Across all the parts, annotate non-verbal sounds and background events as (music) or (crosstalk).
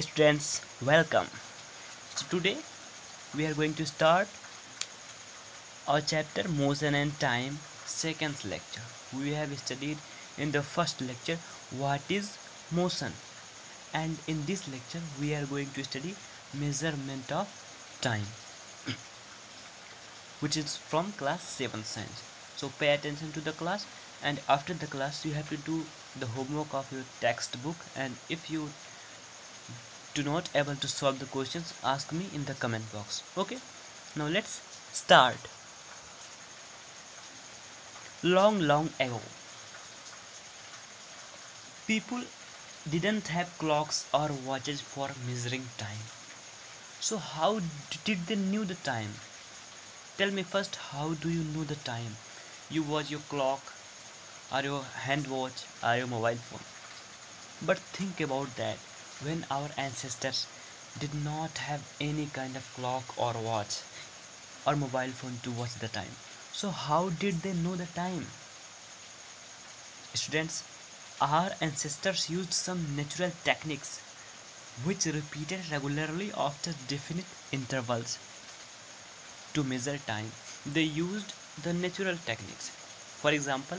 Students, welcome. So today we are going to start our chapter Motion and Time second lecture. We have studied in the first lecture what is motion and in this lecture we are going to study measurement of time (coughs) which is from class 7 science. So pay attention to the class and after the class you have to do the homework of your textbook and if you do not able to solve the questions ask me in the comment box. Okay? Now let's start. Long long ago people didn't have clocks or watches for measuring time. So how did they knew the time? Tell me first how do you know the time? You watch your clock or your hand watch or your mobile phone. But think about that when our ancestors did not have any kind of clock or watch or mobile phone to watch the time. So how did they know the time? Students our ancestors used some natural techniques which repeated regularly after definite intervals to measure time. They used the natural techniques. For example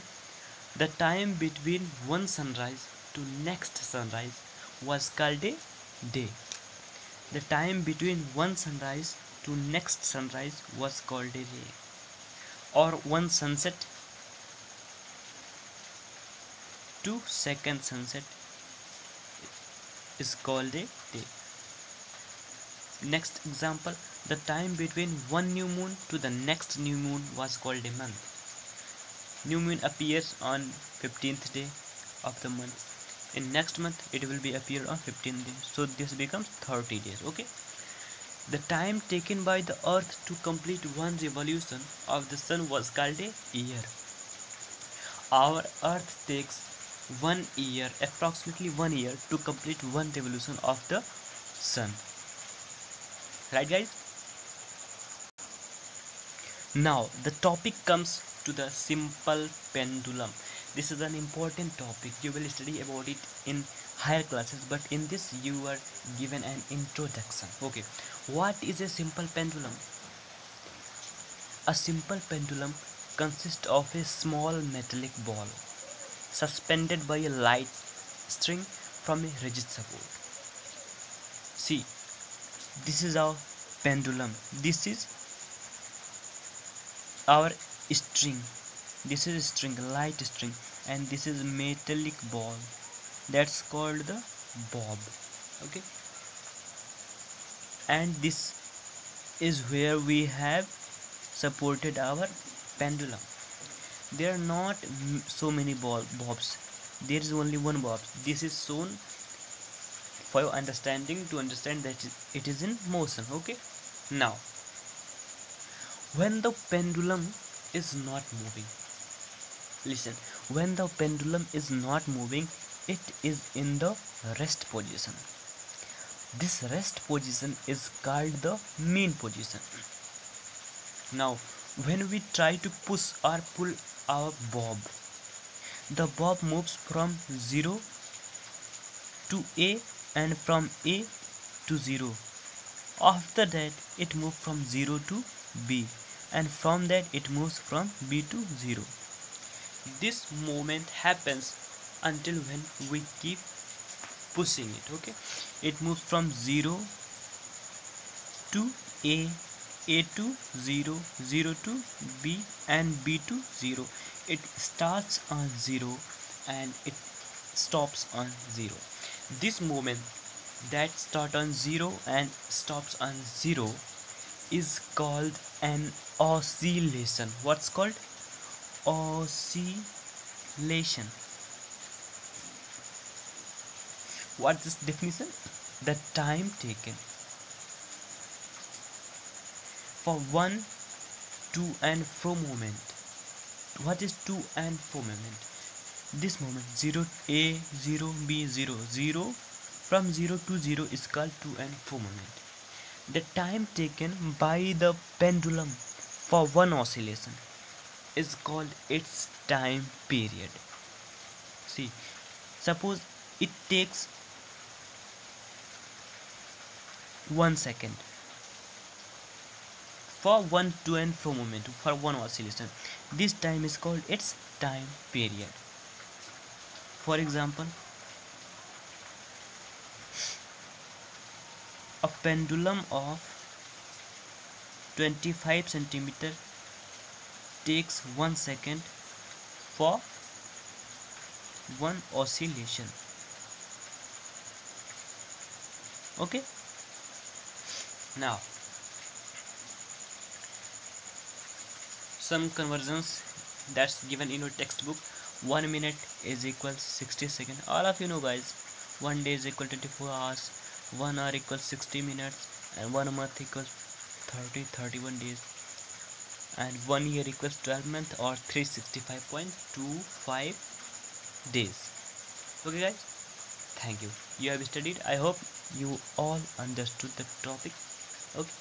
the time between one sunrise to next sunrise was called a day. The time between one sunrise to next sunrise was called a day. Or one sunset to second sunset is called a day. Next example, the time between one new moon to the next new moon was called a month. New moon appears on 15th day of the month in next month it will be appear on 15 days. So this becomes 30 days okay? The time taken by the earth to complete one revolution of the sun was called a year. Our earth takes one year approximately one year to complete one revolution of the sun. Right guys? Now the topic comes to the simple pendulum this is an important topic. You will study about it in higher classes but in this you are given an introduction. Okay. What is a simple pendulum? A simple pendulum consists of a small metallic ball suspended by a light string from a rigid support see this is our pendulum. This is our string this is a string light string and this is a metallic ball. That's called the bob okay? And this is where we have supported our pendulum. There are not so many ball bobs. There is only one bob. This is shown for your understanding to understand that it is in motion okay? Now when the pendulum is not moving listen when the pendulum is not moving it is in the rest position. This rest position is called the mean position. Now when we try to push or pull our bob the bob moves from 0 to a and from a to 0 after that it moves from 0 to b and from that it moves from b to 0 this movement happens until when we keep pushing it okay? It moves from 0 to a a to 0 0 to b and b to 0 it starts on 0 and it stops on 0 this movement that start on 0 and stops on 0 is called an oscillation. What's called oscillation. What is definition? The time taken for one to and fro moment. What is to and fro moment? This moment 0 a 0 b 0 0 from 0 to 0 is called to and fro moment. The time taken by the pendulum for one oscillation is called its time period. See suppose it takes 1 second. For one to and fro moment for one oscillation this time is called its time period. For example a pendulum of 25 centimeter takes 1 second for one oscillation. Okay? Now some conversions that's given in your textbook 1 minute is equal 60 second. All of you know guys 1 day is equal 24 hours 1 hour equals 60 minutes and 1 month equals 30 31 days and 1 year equals 12 month or 365.25 days. Okay guys? Thank you. You have studied. I hope you all understood the topic. Okay